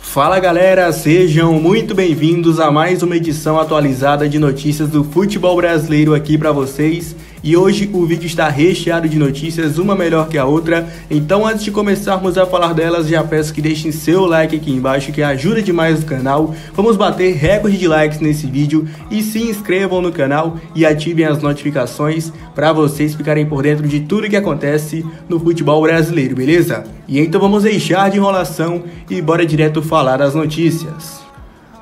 Fala galera, sejam muito bem-vindos a mais uma edição atualizada de notícias do futebol brasileiro aqui para vocês. E hoje o vídeo está recheado de notícias, uma melhor que a outra. Então, antes de começarmos a falar delas, já peço que deixem seu like aqui embaixo, que ajuda demais o canal. Vamos bater recorde de likes nesse vídeo e se inscrevam no canal e ativem as notificações para vocês ficarem por dentro de tudo que acontece no futebol brasileiro, beleza? E então vamos deixar de enrolação e bora direto falar das notícias.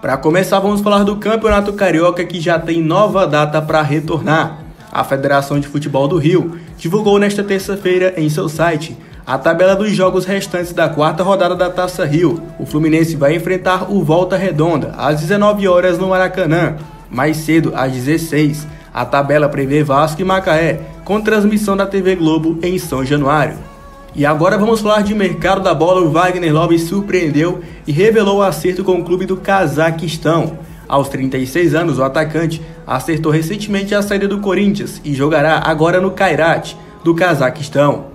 Para começar, vamos falar do Campeonato Carioca que já tem nova data para retornar. A Federação de Futebol do Rio divulgou nesta terça-feira em seu site a tabela dos jogos restantes da quarta rodada da Taça Rio. O Fluminense vai enfrentar o Volta Redonda às 19 horas no Maracanã. Mais cedo, às 16, a tabela prevê Vasco e Macaé, com transmissão da TV Globo em São Januário. E agora vamos falar de mercado da bola. O Wagner Love surpreendeu e revelou o acerto com o clube do Cazaquistão. Aos 36 anos, o atacante acertou recentemente a saída do Corinthians e jogará agora no Kairat, do Cazaquistão.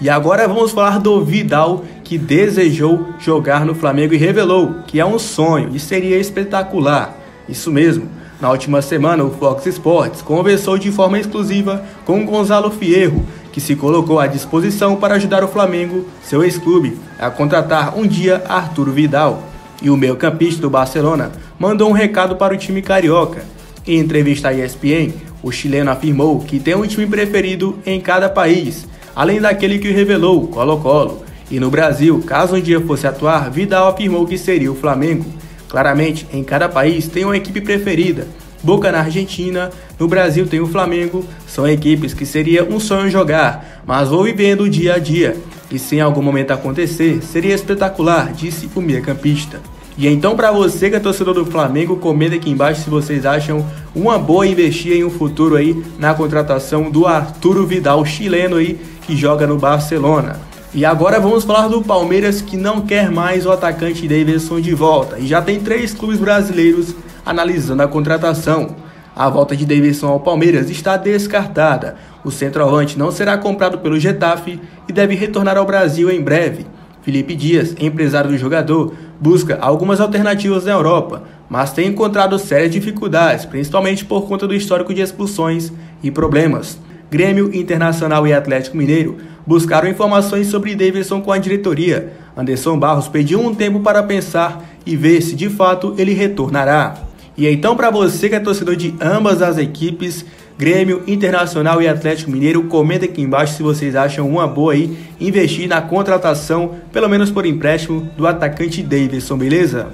E agora vamos falar do Vidal, que desejou jogar no Flamengo e revelou que é um sonho e seria espetacular. Isso mesmo. Na última semana, o Fox Sports conversou de forma exclusiva com Gonzalo Fierro, que se colocou à disposição para ajudar o Flamengo, seu ex-clube, a contratar um dia Arturo Vidal. E o meio-campista do Barcelona mandou um recado para o time carioca. Em entrevista à ESPN, o chileno afirmou que tem um time preferido em cada país, além daquele que revelou, Colo-Colo. E no Brasil, caso um dia fosse atuar, Vidal afirmou que seria o Flamengo. Claramente, em cada país tem uma equipe preferida. Boca na Argentina, no Brasil tem o Flamengo, são equipes que seria um sonho jogar, mas vou vivendo dia a dia. E se em algum momento acontecer, seria espetacular, disse o meia-campista. E então, para você que é torcedor do Flamengo, comenta aqui embaixo se vocês acham uma boa investir em um futuro aí na contratação do Arturo Vidal, chileno aí, que joga no Barcelona. E agora vamos falar do Palmeiras que não quer mais o atacante Davidson de volta. E já tem três clubes brasileiros analisando a contratação. A volta de Davidson ao Palmeiras está descartada. O centroavante não será comprado pelo Getafe e deve retornar ao Brasil em breve. Felipe Dias, empresário do jogador, busca algumas alternativas na Europa, mas tem encontrado sérias dificuldades, principalmente por conta do histórico de expulsões e problemas. Grêmio, Internacional e Atlético Mineiro buscaram informações sobre Davidson com a diretoria. Anderson Barros pediu um tempo para pensar e ver se de fato ele retornará. E então, para você que é torcedor de ambas as equipes, Grêmio, Internacional e Atlético Mineiro, comenta aqui embaixo se vocês acham uma boa aí investir na contratação, pelo menos por empréstimo, do atacante Davidson, beleza?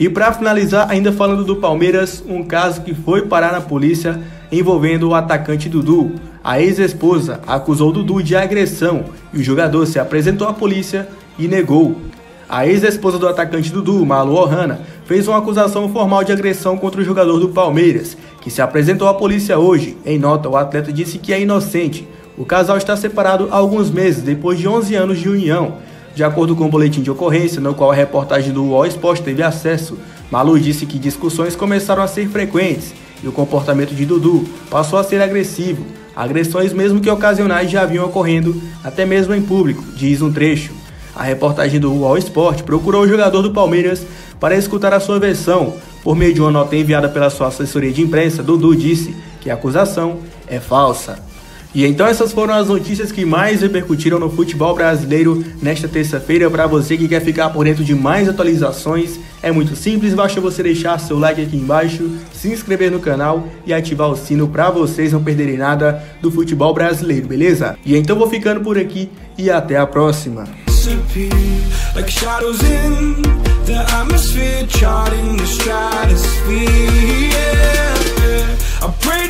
E para finalizar, ainda falando do Palmeiras, um caso que foi parar na polícia envolvendo o atacante Dudu. A ex-esposa acusou Dudu de agressão e o jogador se apresentou à polícia e negou. A ex-esposa do atacante Dudu, Malu Ohana, fez uma acusação formal de agressão contra o jogador do Palmeiras, que se apresentou à polícia hoje. Em nota, o atleta disse que é inocente. O casal está separado há alguns meses, depois de 11 anos de união. De acordo com o boletim de ocorrência, no qual a reportagem do UOL Esporte teve acesso, Malu disse que discussões começaram a ser frequentes e o comportamento de Dudu passou a ser agressivo. Agressões mesmo que ocasionais já vinham ocorrendo, até mesmo em público, diz um trecho. A reportagem do UOL Esporte procurou o jogador do Palmeiras para escutar a sua versão. Por meio de uma nota enviada pela sua assessoria de imprensa, Dudu disse que a acusação é falsa. E então essas foram as notícias que mais repercutiram no futebol brasileiro nesta terça-feira. Para você que quer ficar por dentro de mais atualizações, é muito simples, basta você deixar seu like aqui embaixo, se inscrever no canal e ativar o sino para vocês não perderem nada do futebol brasileiro, beleza? E então vou ficando por aqui e até a próxima. disappear Like shadows in the atmosphere Charting the stratosphere yeah. I pray